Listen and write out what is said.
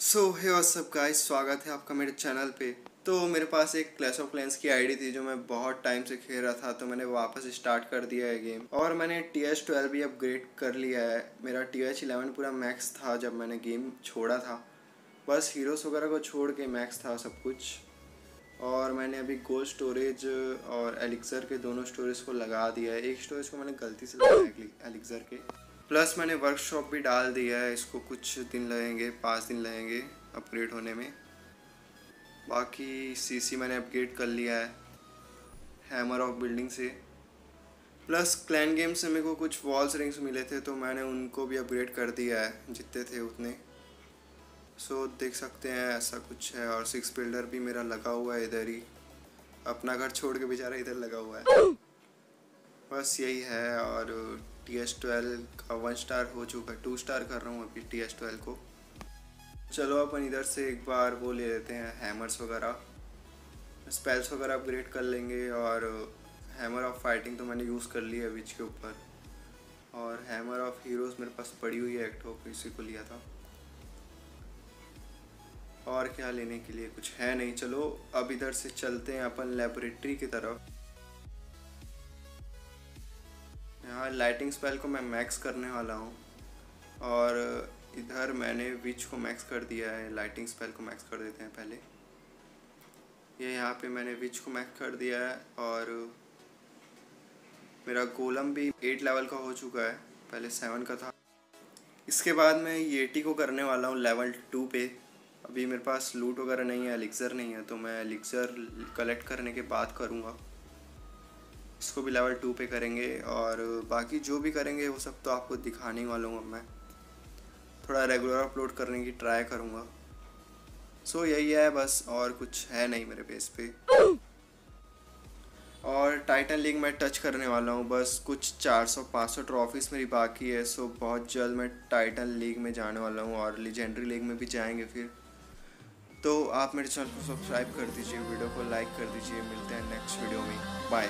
सो हे सब गाइस स्वागत है आपका मेरे चैनल पे। तो मेरे पास एक क्लैश ऑफ़ क्लैंस की आईडी थी जो मैं बहुत टाइम से खेल रहा था तो मैंने वापस स्टार्ट कर दिया है गेम और मैंने टी एच ट्वेल्व भी अपग्रेड कर लिया है। मेरा टी एच इलेवन पूरा मैक्स था जब मैंने गेम छोड़ा था। बस हीरोज़ वगैरह को छोड़ के मैक्स था सब कुछ। और मैंने अभी गोल्ड स्टोरेज और एलिक्सर के दोनों स्टोरेज को लगा दिया है। एक स्टोरेज को मैंने गलती से लगाया एलिक्सर के। प्लस मैंने वर्कशॉप भी डाल दिया है इसको कुछ दिन लगेंगे पाँच दिन लगेंगे अपग्रेड होने में। बाकी सीसी मैंने अपग्रेड कर लिया है हैमर ऑफ़ बिल्डिंग से। प्लस क्लैन गेम से मेरे को कुछ वॉल्स रिंग्स मिले थे तो मैंने उनको भी अपग्रेड कर दिया है जितने थे उतने। सो so, देख सकते हैं ऐसा कुछ है। और सिक्स बिल्डर भी मेरा लगा हुआ है इधर ही। अपना घर छोड़ के बेचारा इधर लगा हुआ है। बस यही है और टी एस ट्वेल्व का वन स्टार हो चुका है टू स्टार कर रहा हूँ अभी टी एस ट्वेल्व को। चलो अपन इधर से एक बार वो ले लेते हैं हैमर्स वगैरह। स्पेल्स वगैरह अपग्रेड कर लेंगे और हैमर ऑफ़ फाइटिंग तो मैंने यूज़ कर लिया है विच के ऊपर। और हैमर ऑफ़ हीरोज़ मेरे पास पड़ी हुई है एक्टो इसी को लिया था। और क्या लेने के लिए? कुछ है नहीं। चलो, अब इधर से चलते हैं अपन लेबोरेटरी की तरफ़। यहाँ लाइटिंग स्पेल को मैं मैक्स करने वाला हूँ। और इधर मैंने विच को मैक्स कर दिया है लाइटिंग स्पेल को मैक्स कर देते हैं पहले। ये यहाँ पे मैंने विच को मैक्स कर दिया है और मेरा गोलम भी एट लेवल का हो चुका है, पहले सेवन का था। इसके बाद मैं येटी को करने वाला हूँ लेवल टू पे। अभी मेरे पास लूट वगैरह नहीं है एलिक्सर नहीं है तो मैं एलिक्सर कलेक्ट करने के बाद करूँगा। इसको भी लेवल टू पे करेंगे और बाकी जो भी करेंगे, वो सब तो आपको दिखाने वाला हूँ मैं। थोड़ा रेगुलर अपलोड करने की ट्राई करूँगा। सो यही है बस और कुछ है नहीं मेरे पेज पे। और टाइटन लीग मैं टच करने वाला हूँ बस। कुछ 400-500 ट्रॉफीज़ मेरी बाकी है सो बहुत जल्द मैं टाइटन लीग में जाने वाला हूँ और लेजेंडरी लीग में भी जाएँगे फिर। तो आप मेरे चैनल को सब्सक्राइब कर दीजिए, वीडियो को लाइक कर दीजिए। मिलते हैं नेक्स्ट वीडियो में। बाय